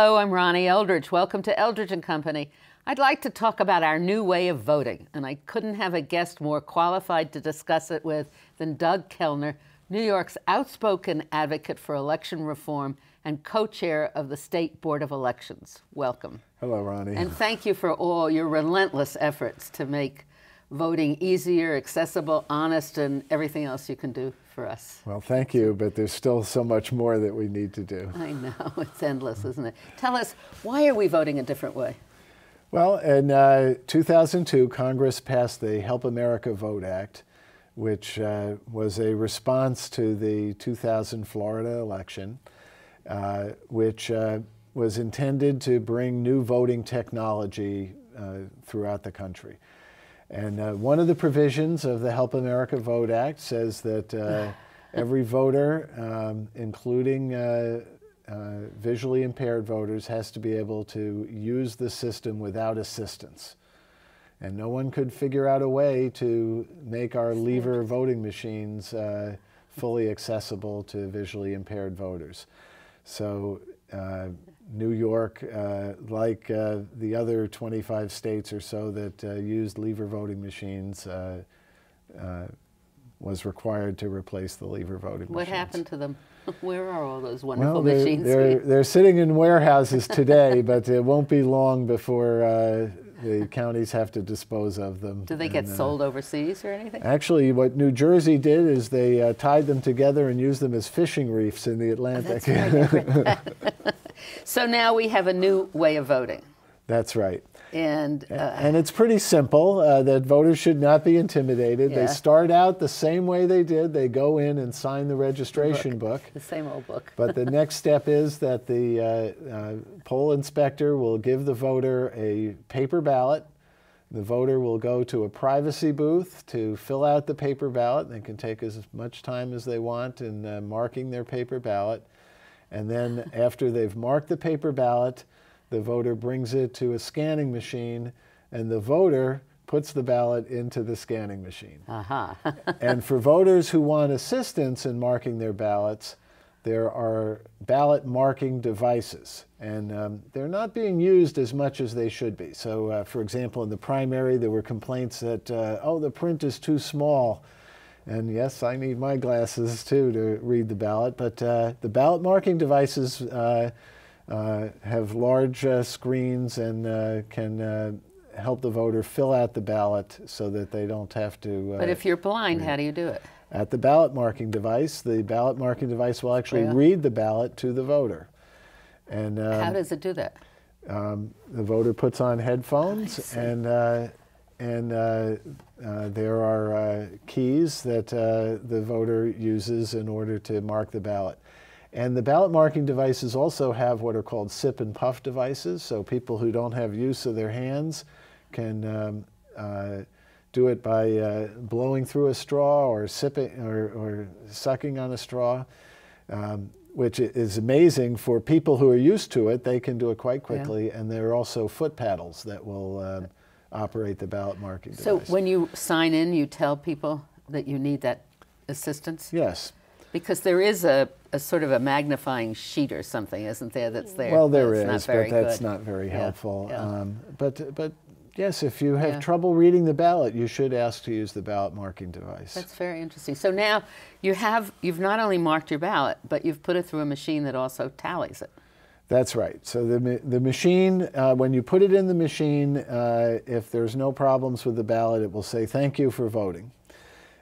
Hello, I'm Ronnie Eldridge. Welcome to Eldridge and Company. I'd like to talk about our new way of voting, and I couldn't have a guest more qualified to discuss it with than Doug Kellner, New York's outspoken advocate for election reform and co-chair of the State Board of Elections. Welcome. Hello, Ronnie. And thank you for all your relentless efforts to make voting easier, accessible, honest, and everything else you can do for us. Well, thank you, but there's still so much more that we need to do. I know, it's endless, isn't it? Tell us, why are we voting a different way? Well, in uh, 2002, Congress passed the Help America Vote Act, which uh, was a response to the 2000 Florida election, uh, which uh, was intended to bring new voting technology uh, throughout the country. And uh, one of the provisions of the Help America Vote Act says that uh, every voter, um, including uh, uh, visually impaired voters, has to be able to use the system without assistance. And no one could figure out a way to make our lever voting machines uh, fully accessible to visually impaired voters. So uh, New York, uh, like uh, the other 25 states or so that uh, used lever voting machines, uh, uh, was required to replace the lever voting what machines. What happened to them? Where are all those wonderful well, they're, machines? They're, they're sitting in warehouses today, but it won't be long before uh, the counties have to dispose of them. Do they and, get sold overseas or anything? Actually, what New Jersey did is they tied them together and used them as fishing reefs in the Atlantic. Right. So now we have a new way of voting. That's right. And, uh, and it's pretty simple uh, that voters should not be intimidated. Yeah. They start out the same way they did. They go in and sign the registration book. book. The same old book. but the next step is that the uh, uh, poll inspector will give the voter a paper ballot. The voter will go to a privacy booth to fill out the paper ballot. They can take as much time as they want in uh, marking their paper ballot. And then after they've marked the paper ballot, the voter brings it to a scanning machine, and the voter puts the ballot into the scanning machine. Uh-huh. and for voters who want assistance in marking their ballots, there are ballot marking devices, and um, they're not being used as much as they should be. So, uh, for example, in the primary, there were complaints that, uh, oh, the print is too small. And yes, I need my glasses too to read the ballot, but uh, the ballot marking devices uh, uh, have large uh, screens and uh, can uh, help the voter fill out the ballot so that they don't have to. but if you're blind, read. how do you do it? At the ballot marking device, the ballot marking device will actually yeah. read the ballot to the voter. And um, how does it do that? Um, the voter puts on headphones and and uh, uh, there are uh, keys that uh, the voter uses in order to mark the ballot. And the ballot marking devices also have what are called sip and puff devices, so people who don't have use of their hands can um, uh, do it by uh, blowing through a straw or sipping or, or sucking on a straw. Um, which is amazing for people who are used to it. They can do it quite quickly, yeah. and there are also foot paddles that will um, operate the ballot marking so device. So when you sign in, you tell people that you need that assistance? Yes. Because there is a, a sort of a magnifying sheet or something, isn't there, that's there? Well, there that's is, but that's good. not very yeah. helpful. Yeah. Um, but, but yes, if you have Yeah. trouble reading the ballot, you should ask to use the ballot marking device. That's very interesting. So now you have, you've not only marked your ballot, but you've put it through a machine that also tallies it. That's right. So the, the machine, uh, when you put it in the machine, uh, if there's no problems with the ballot, it will say, thank you for voting.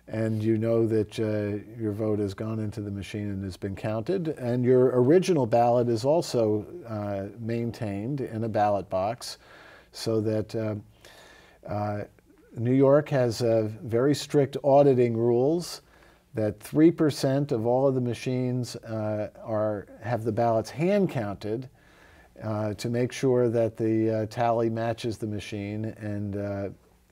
And you know that uh, your vote has gone into the machine and has been counted. And your original ballot is also uh, maintained in a ballot box so that uh, uh, New York has very strict auditing rules that 3% of all of the machines uh, are, have the ballots hand counted uh, to make sure that the uh, tally matches the machine. And uh,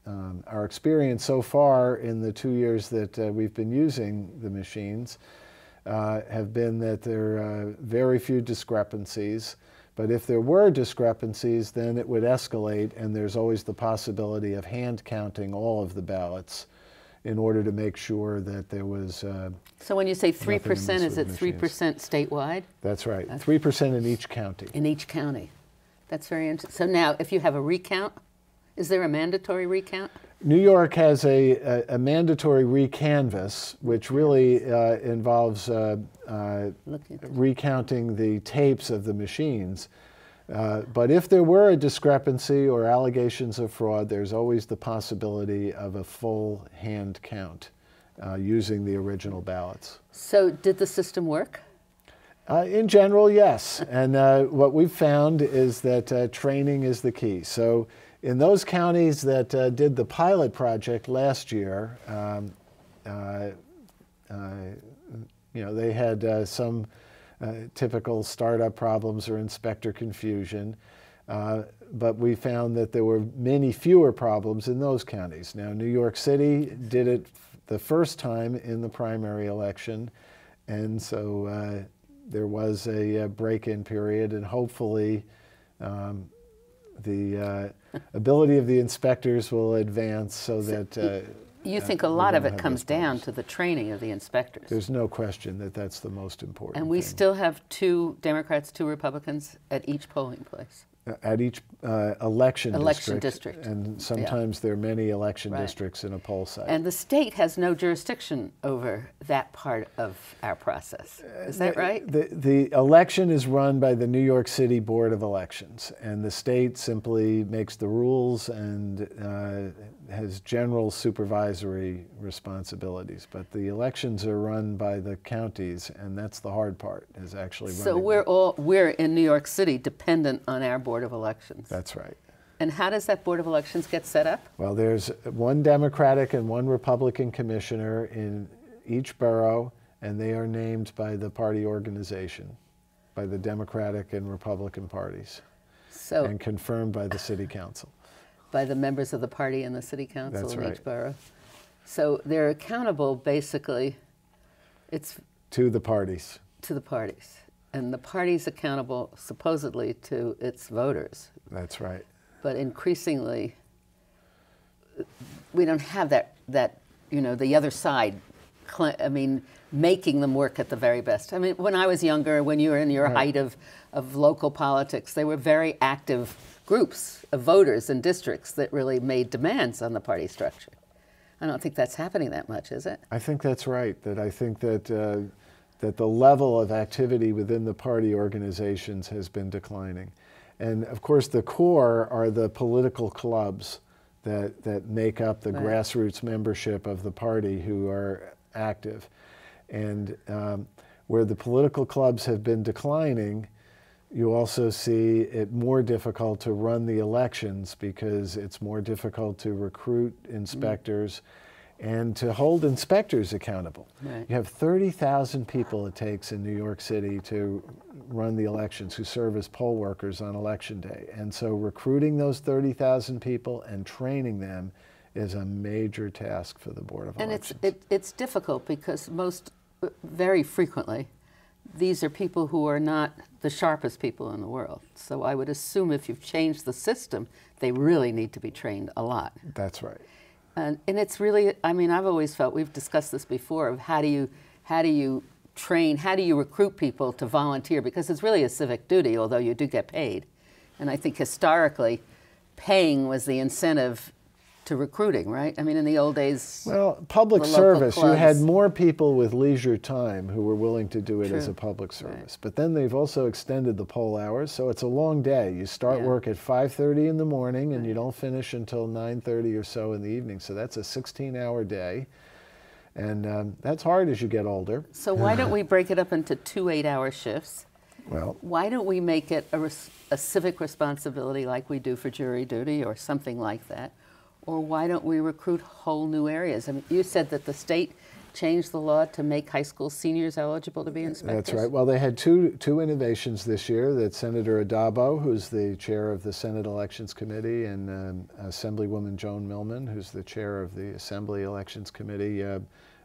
um, our experience so far in the two years that uh, we've been using the machines have been that there are very few discrepancies. But if there were discrepancies, then it would escalate, and there's always the possibility of hand counting all of the ballots in order to make sure that there was. Uh, so when you say 3%, is it 3% statewide that's right, 3% in each county. in each county? That's very interesting. So now, if you have a recount, is there a mandatory recount? New York has a, a, a mandatory recanvass, which really uh, involves uh, uh, recounting the tapes of the machines. Uh, but if there were a discrepancy or allegations of fraud, there's always the possibility of a full hand count uh, using the original ballots. So did the system work? Uh, in general, yes. And uh, what we've found is that uh, training is the key. So, in those counties that uh, did the pilot project last year, um, uh, uh, you know, they had uh, some typical startup problems or inspector confusion. Uh, but we found that there were many fewer problems in those counties. Now, New York City did it the first time in the primary election, and so uh, there was a, uh break-in period, and hopefully um, the uh, ability of the inspectors will advance so that uh, You uh, think a lot of it comes down to the training of the inspectors. There's no question that that's the most important. and we thing. still have two Democrats, two Republicans at each polling place. at each uh, election, Election district, district. and sometimes there are many election Right. districts in a poll site. And the state has no jurisdiction over that part of our process. Is that right? The, the election is run by the New York City Board of Elections, and the state simply makes the rules and uh, has general supervisory responsibilities. But the elections are run by the counties, and that's the hard part, is actually running. So them. we're all we're in New York City dependent on our Board of Elections. That's right. And how does that Board of Elections get set up? Well, there's one Democratic and one Republican commissioner in each borough, and they are named by the party organization, by the Democratic and Republican parties, So and confirmed by the city council. By the members of the party and the city council That's in right. each borough. So they're accountable basically it's To the parties. to the parties. And the party's accountable supposedly to its voters. That's right. But increasingly we don't have that that you know the other side I mean making them work at the very best. I mean when I was younger when you were in your height of of local politics they were very active groups of voters and districts that really made demands on the party structure. I don't think that's happening that much, is it? I think that's right. That I think that uh, that the level of activity within the party organizations has been declining, and of course the core are the political clubs that that make up the Right. grassroots membership of the party who are active, and um, where the political clubs have been declining. You also see it more difficult to run the elections because it's more difficult to recruit inspectors and to hold inspectors accountable. Right. You have 30,000 people it takes in New York City to run the elections who serve as poll workers on election day. And so recruiting those 30,000 people and training them is a major task for the Board of And it's Elections. it, it's difficult because most uh, very frequently these are people who are not the sharpest people in the world. So I would assume if you've changed the system, they really need to be trained a lot. That's right. And, and it's really, I mean, I've always felt we've discussed this before of how do you how do you train, how do you recruit people to volunteer because it's really a civic duty, although you do get paid. And I think historically, paying was the incentive to recruiting, right? I mean, in the old days, Well, public service, you had more people with leisure time who were willing to do it as a public service. But then they've also extended the poll hours, so it's a long day. You start Yeah. work at 5:30 in the morning and you don't finish until 9:30 or so in the evening. So that's a 16-hour day. And um, that's hard as you get older. So why don't we break it up into two eight-hour shifts? Well, Why don't we make it a, res- a civic responsibility like we do for jury duty or something like that? Or why don't we recruit whole new areas? I mean, you said that the state changed the law to make high school seniors eligible to be inspectors. That's right. Well, they had two, two innovations this year that Senator Addabbo, who's the chair of the Senate Elections Committee, and um, Assemblywoman Joan Millman, who's the chair of the Assembly Elections Committee, uh,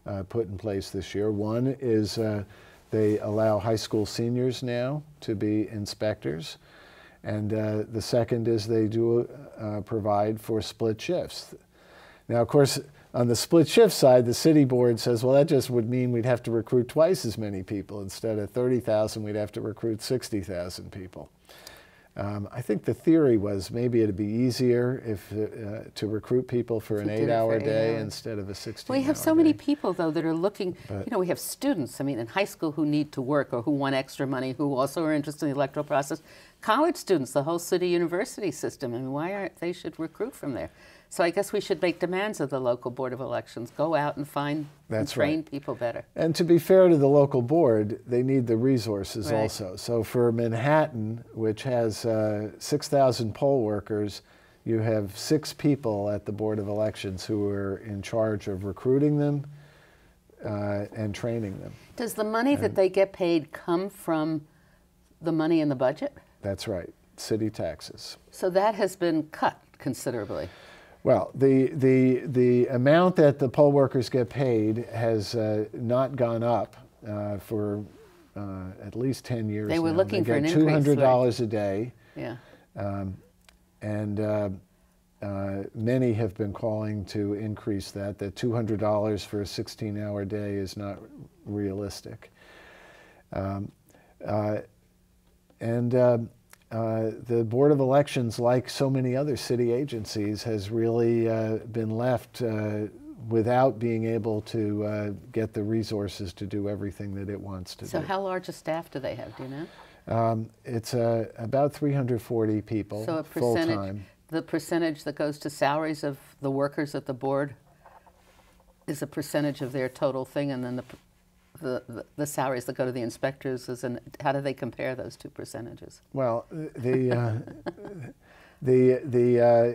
uh, put in place this year. One is uh, they allow high school seniors now to be inspectors. And uh, the second is they do uh, provide for split shifts. Now, of course, on the split shift side, the city board says, well, that just would mean we'd have to recruit twice as many people. Instead of 30,000, we'd have to recruit 60,000 people. Um, I think the theory was maybe it'd be easier if uh, to recruit people for an eight-hour day hours. instead of a 16-hour day. We have so day. many people though that are looking. But you know, we have students. I mean, in high school who need to work or who want extra money, who also are interested in the electoral process. College students, the whole city university system. I mean, why aren't they should recruit from there? So I guess we should make demands of the local board of elections. Go out and find That's and train right. people better. And to be fair to the local board, they need the resources right. also. So for Manhattan, which has uh, 6,000 poll workers, you have six people at the board of elections who are in charge of recruiting them uh, and training them. Does the money and that they get paid come from the money in the budget? That's right, city taxes. So that has been cut considerably. Well, the, the, the amount that the poll workers get paid has uh, not gone up uh, for uh, at least 10 years They were now. looking they for an $200 a day. Yeah. Um, and uh, uh, many have been calling to increase that, that $200 for a 16-hour day is not realistic. Um, uh, and uh, the Board of Elections, like so many other city agencies, has really uh, been left uh, without being able to uh, get the resources to do everything that it wants to so do. So how large a staff do they have, do you know? Um, it's uh, about 340 people so a percentage, full-time. The percentage that goes to salaries of the workers at the board is a percentage of their total thing, and then the the, the, the, salaries that go to the inspectors is an, how do they compare those two percentages? Well, the uh, the the uh,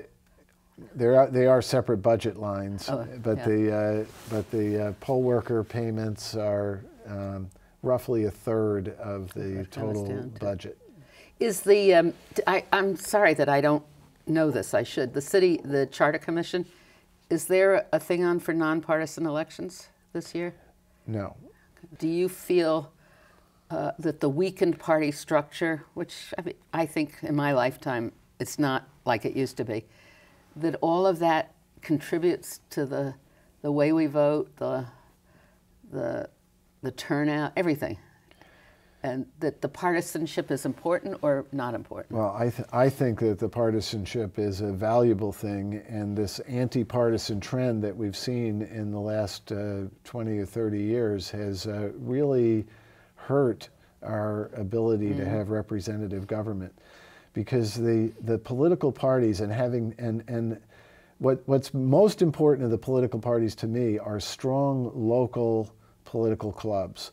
there are they are separate budget lines, oh, but yeah. the uh, but the uh, poll worker payments are um, roughly a third of the total budget. Is the um, I, I'm sorry that I don't know this. I should. The city, the charter commission, is there a thing on for nonpartisan elections this year? No do you feel uh, that the weakened party structure, which I, mean, I think in my lifetime it's not like it used to be, that all of that contributes to the the way we vote, the the the turnout, everything? And that the partisanship is important or not important? Well, I, th I think that the partisanship is a valuable thing, and this anti partisan trend that we've seen in the last uh, 20 or 30 years has uh, really hurt our ability mm. to have representative government because the, the political parties and having and, and what, what's most important of the political parties to me are strong local political clubs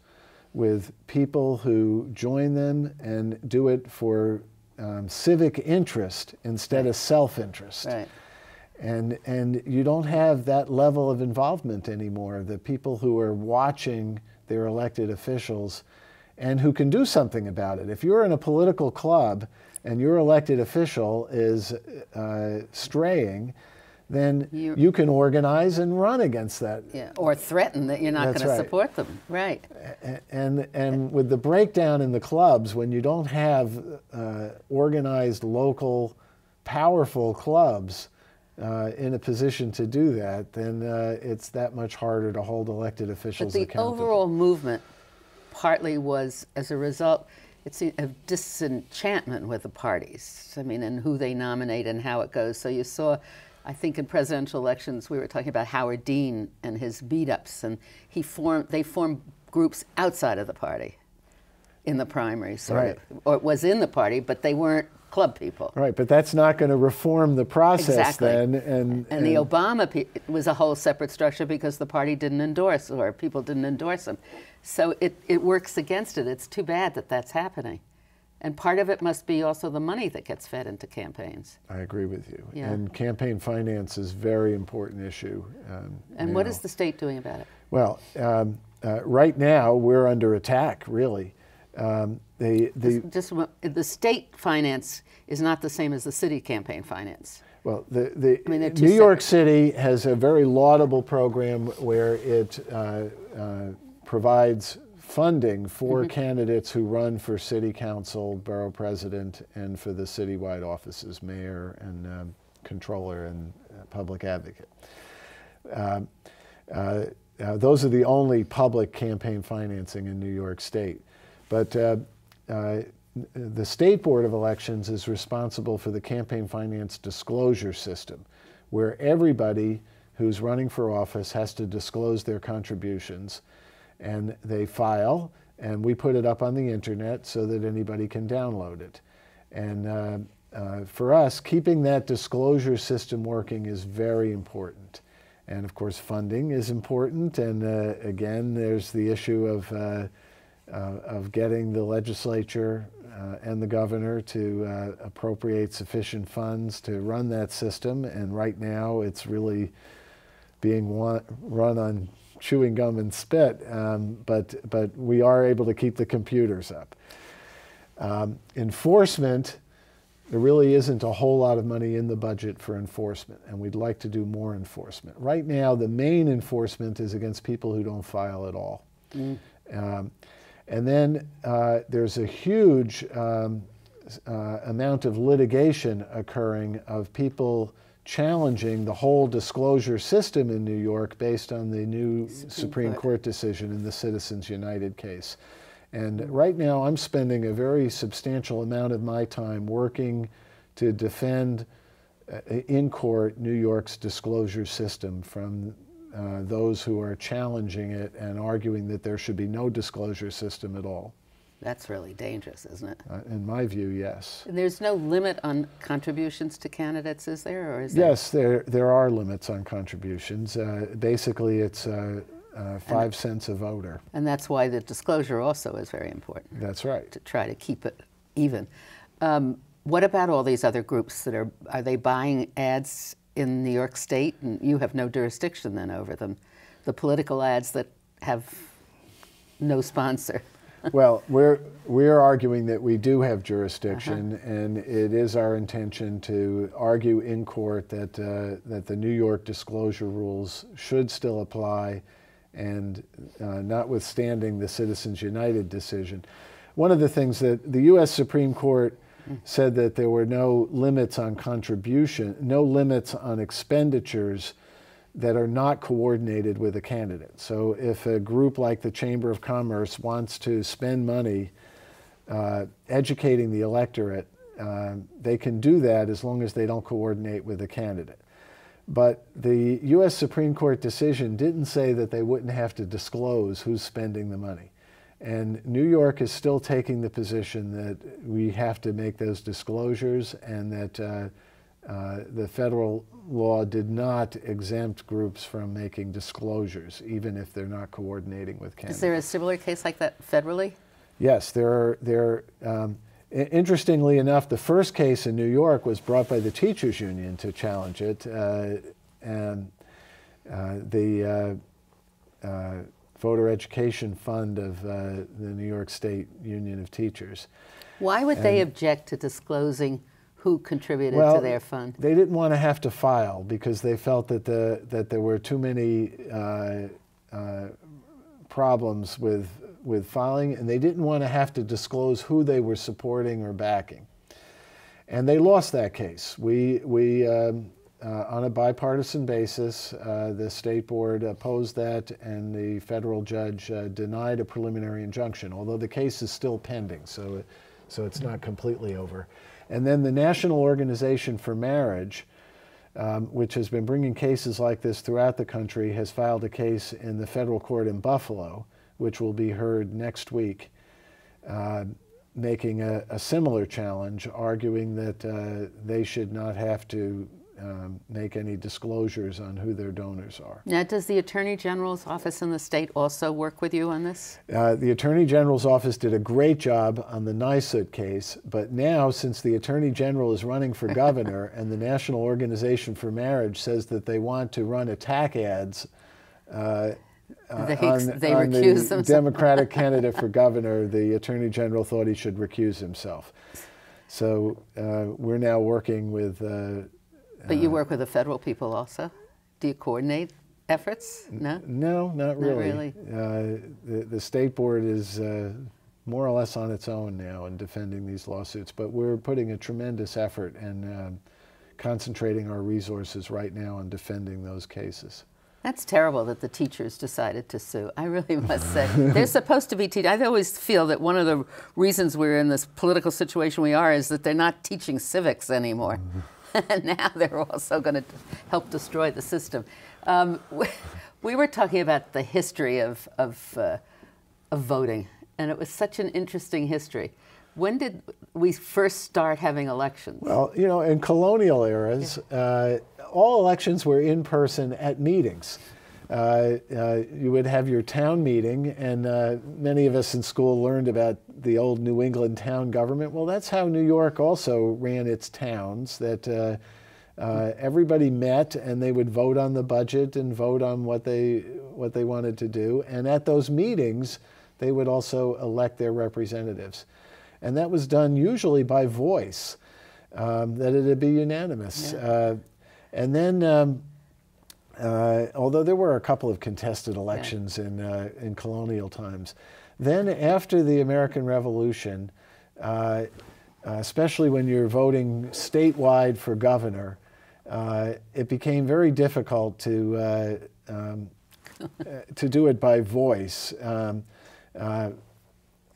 with people who join them and do it for um, civic interest instead right. of self-interest. Right. And, and you don't have that level of involvement anymore. The people who are watching their elected officials and who can do something about it. If you're in a political club and your elected official is uh, straying, then you, you, can organize and run against that. Yeah, or threaten that you're not going right. to support them. Right. And, and with the breakdown in the clubs, when you don't have uh, organized local, powerful clubs uh, in a position to do that, then uh, it's that much harder to hold elected officials but the overall movement partly was as a result it's of disenchantment with the parties. I mean, and who they nominate and how it goes. So you saw I think in presidential elections we were talking about Howard Dean and his Meetups, and he formed they formed groups outside of the party in the primary, sort right. of, or it was in the party, but they weren't club people. Right, but that's not going to reform the process exactly. then. And, and, and the Obama was a whole separate structure because the party didn't endorse or people didn't endorse him. So it, it works against it. It's too bad that that's happening. And part of it must be also the money that gets fed into campaigns. I agree with you. Yeah. And campaign finance is a very important issue. Um, and what is the state doing about it? Well, um, uh, right now we're under attack, really. Um, the, the, just, just, the state finance is not the same as the city campaign finance. Well, the, the I mean, New York City has a very laudable program where it uh, uh, provides funding for mm -hmm. candidates who run for city council, borough president, and for the citywide offices, mayor and um, controller and uh, public advocate. Uh, uh, uh, those are the only public campaign financing in New York State. But uh, uh, the State Board of Elections is responsible for the campaign finance disclosure system, where everybody who's running for office has to disclose their contributions. And they file, and we put it up on the internet so that anybody can download it. And uh, uh, for us, keeping that disclosure system working is very important. And of course, funding is important. And uh, again, there's the issue of, uh, uh, of getting the legislature uh, and the governor to appropriate sufficient funds to run that system. And right now, it's really being run on chewing gum and spit. Um, but, but we are able to keep the computers up. Um, enforcement there really isn't a whole lot of money in the budget for enforcement, and we'd like to do more enforcement. Right now, the main enforcement is against people who don't file at all. Mm. Um, and then uh, there's a huge um, uh, amount of litigation occurring of people challenging the whole disclosure system in New York based on the new Supreme, Supreme Court. Court decision in the Citizens United case. And right now, I'm spending a very substantial amount of my time working to defend uh, in court New York's disclosure system from uh, those who are challenging it and arguing that there should be no disclosure system at all. That's really dangerous, isn't it? Uh, in my view, yes. And there's no limit on contributions to candidates, is there? Or is yes, there, there are limits on contributions. Uh, basically, it's uh, uh, five and, cents a voter. And that's why the disclosure also is very important. That's right. To try to keep it even. Um, what about all these other groups that are, are they buying ads in New York State? And you have no jurisdiction then over them. The political ads that have no sponsor. Well, we're, we're arguing that we do have jurisdiction, uh-huh. and it is our intention to argue in court that, uh, that the New York disclosure rules should still apply and uh, notwithstanding the Citizens United decision. One of the things that the U.S. Supreme Court said that there were no limits on contribution, no limits on expenditures that are not coordinated with a candidate. So if a group like the Chamber of Commerce wants to spend money uh, educating the electorate, uh, they can do that as long as they don't coordinate with a candidate. But the U.S. Supreme Court decision didn't say that they wouldn't have to disclose who's spending the money. And New York is still taking the position that we have to make those disclosures and that uh, uh, the federal law did not exempt groups from making disclosures, even if they're not coordinating with candidates. Is there a similar case like that federally? Yes, there are. There, um, Interestingly enough, the first case in New York was brought by the teachers union to challenge it, uh, and uh, the uh, uh voter education fund of uh, the New York State Union of Teachers. Why would and, they object to disclosing who contributed well, to their fund? They didn't want to have to file because they felt that the that there were too many uh, problems with with filing, and they didn't want to have to disclose who they were supporting or backing. And they lost that case. We, we um, uh, on a bipartisan basis, uh, the state board opposed that, and the federal judge uh, denied a preliminary injunction, although the case is still pending, so, so it's not completely over. And then the National Organization for Marriage, um, which has been bringing cases like this throughout the country, has filed a case in the federal court in Buffalo which will be heard next week, uh, making a, a, similar challenge, arguing that uh, they should not have to um, make any disclosures on who their donors are. Now, does the Attorney General's office in the state also work with you on this? Uh, the Attorney General's office did a great job on the NYSUT case, but now, since the Attorney General is running for governor and the National Organization for Marriage says that they want to run attack ads uh, uh, they, on, they on the Democratic candidate for governor, the Attorney General thought he should recuse himself. So uh, we're now working with. Uh, but you uh, work with the federal people also. Do you coordinate efforts? No. No, not really. Not really. Uh, the, the state board is uh, more or less on its own now in defending these lawsuits, but we're putting a tremendous effort and concentrating our resources right now on defending those cases. That's terrible that the teachers decided to sue. I really must say. They're supposed to be teaching. I always feel that one of the reasons we're in this political situation we are is that they're not teaching civics anymore. and now they're also going to help destroy the system. Um, we, we, were talking about the history of, of, uh, of voting, and it was such an interesting history. When did we first start having elections? Well, you know, in colonial eras, yeah. uh, all elections were in person at meetings. Uh, uh, you would have your town meeting, and uh, many of us in school learned about the old New England town government. Well, that's how New York also ran its towns. That uh, uh, everybody met, and they would vote on the budget and vote on what they what they wanted to do. And at those meetings, they would also elect their representatives, and that was done usually by voice. Um, that it'd be unanimous. Yeah. Uh, and then, um, uh, although there were a couple of contested elections yeah. in, uh, in colonial times, then after the American Revolution, uh, especially when you're voting statewide for governor, uh, it became very difficult to, uh, um, to do it by voice. Um, uh,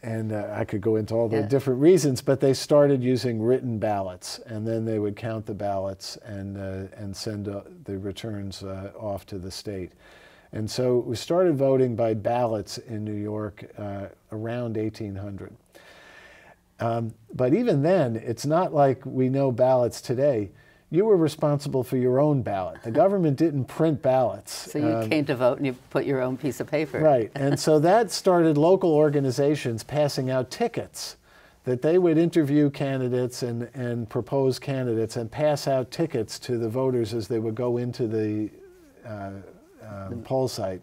and uh, I could go into all the yeah. different reasons, but they started using written ballots, and then they would count the ballots and uh, and send uh, the returns uh, off to the state. And so we started voting by ballots in New York uh, around 1800. Um, but even then, it's not like we know ballots today you were responsible for your own ballot. The government didn't print ballots. So you um, came to vote and you put your own piece of paper. Right. And so that started local organizations passing out tickets that they would interview candidates and, and propose candidates and pass out tickets to the voters as they would go into the uh, um, poll site.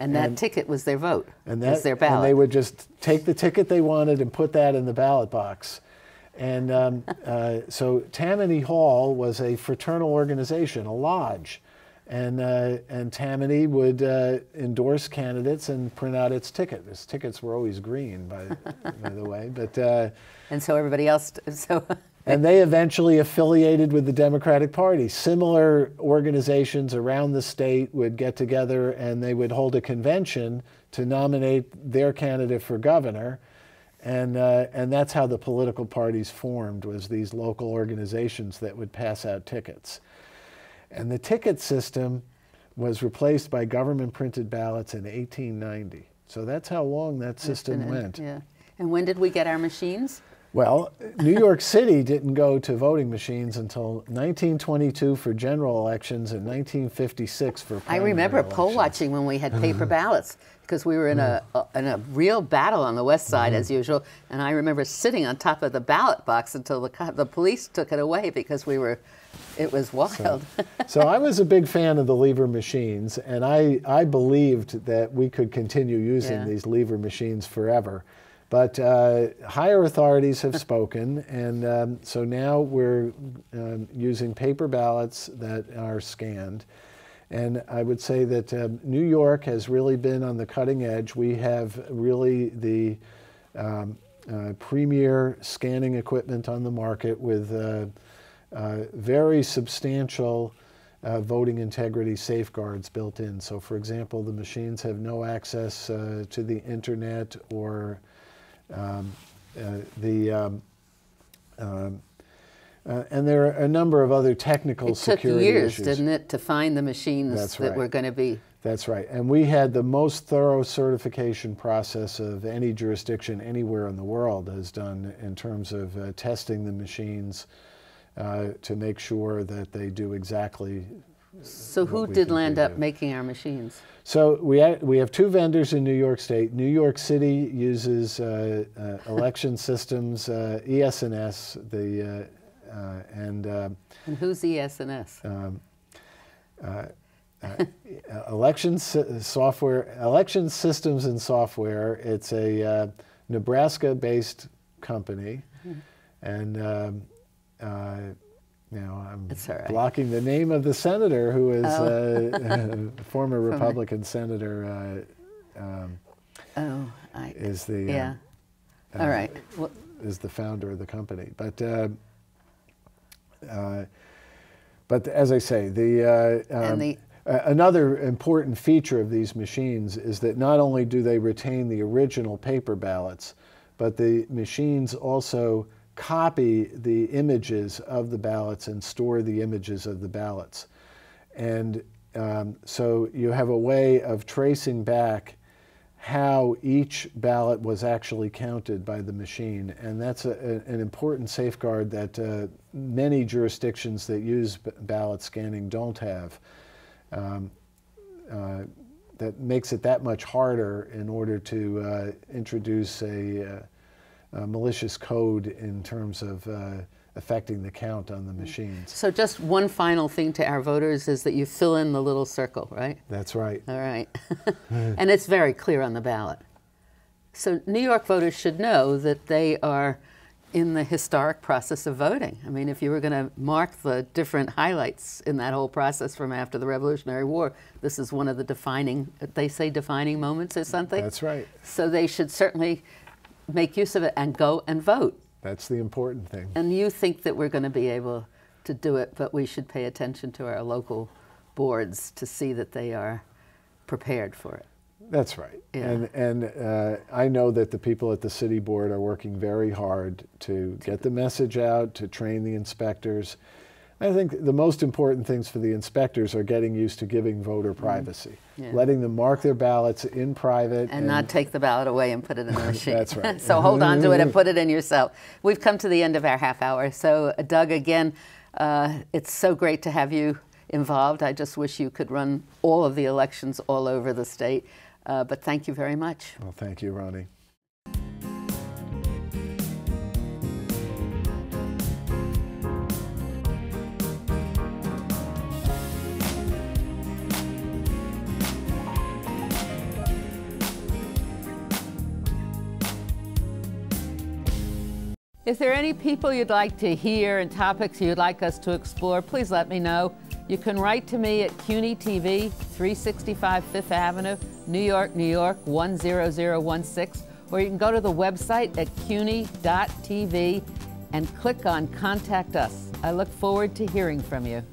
And that and, ticket was their vote, and that, was their ballot. And they would just take the ticket they wanted and put that in the ballot box. And um, uh, so Tammany Hall was a fraternal organization, a lodge. And, uh, and Tammany would uh, endorse candidates and print out its ticket. Its tickets were always green, by, by the way. But, uh, and so everybody else, so. and they eventually affiliated with the Democratic Party. Similar organizations around the state would get together and they would hold a convention to nominate their candidate for governor and, uh, and that's how the political parties formed, was these local organizations that would pass out tickets. And the ticket system was replaced by government printed ballots in 1890. So that's how long that system went. Yeah. And when did we get our machines? Well, New York City didn't go to voting machines until 1922 for general elections and 1956 for I remember elections. poll watching when we had paper ballots because we were in a, a, in a real battle on the west side mm -hmm. as usual, and I remember sitting on top of the ballot box until the the police took it away because we were it was wild. So, so, I was a big fan of the lever machines, and I, I believed that we could continue using yeah. these lever machines forever. But uh, higher authorities have spoken, and um, so now we're um, using paper ballots that are scanned. And I would say that um, New York has really been on the cutting edge. We have really the um, uh, premier scanning equipment on the market with uh, uh, very substantial uh, voting integrity safeguards built in. So, for example, the machines have no access uh, to the internet or um, uh, the um, um, uh, and there are a number of other technical it security years, issues. didn't it, to find the machines That's that right. were going to be. That's right. And we had the most thorough certification process of any jurisdiction anywhere in the world has done in terms of uh, testing the machines uh, to make sure that they do exactly. So who did land up making our machines? So we, ha we have two vendors in New York State. New York City uses uh, uh, election systems, uh, ES&S, the, uh, uh, and, uh, and who's ES&S? Um, election software, election systems and software. It's a Nebraska-based company, mm -hmm. and um, now I'm right. blocking the name of the senator who is oh. uh, former Republican senator. Uh, um, oh, I, is the yeah. Uh, All right. Well, is the founder of the company, but uh, uh, but as I say, the, um, the Uh, another important feature of these machines is that not only do they retain the original paper ballots, but the machines also copy the images of the ballots and store the images of the ballots. And um, so you have a way of tracing back how each ballot was actually counted by the machine. And that's a, a, an important safeguard that uh, many jurisdictions that use ballot scanning don't have. Um, uh, that makes it that much harder in order to uh, introduce a, uh, malicious code in terms of uh, affecting the count on the machines. So just one final thing to our voters is that you fill in the little circle, right? That's right. All right. and it's very clear on the ballot. So New York voters should know that they are in the historic process of voting. I mean, if you were going to mark the different highlights in that whole process from after the Revolutionary War, this is one of the defining, they say defining moments or something. That's right. So they should certainly make use of it and go and vote. That's the important thing. And you think that we're going to be able to do it, but we should pay attention to our local boards to see that they are prepared for it. That's right. Yeah. And, and uh, I know that the people at the city board are working very hard to get the message out, to train the inspectors. I think the most important things for the inspectors are getting used to giving voter mm-hmm. privacy, yeah. letting them mark their ballots in private. And, and, not take the ballot away and put it in the machine. That's right. so hold on to it and put it in yourself. We've come to the end of our half hour. So, uh, Doug, again, uh, it's so great to have you involved. I just wish you could run all of the elections all over the state. Uh, but thank you very much. Well, thank you, Ronnie. If there are any people you'd like to hear and topics you'd like us to explore, please let me know. You can write to me at CUNY TV, 365 Fifth Avenue, New York, New York, 10016, or you can go to the website at cuny.tv and click on Contact Us. I look forward to hearing from you.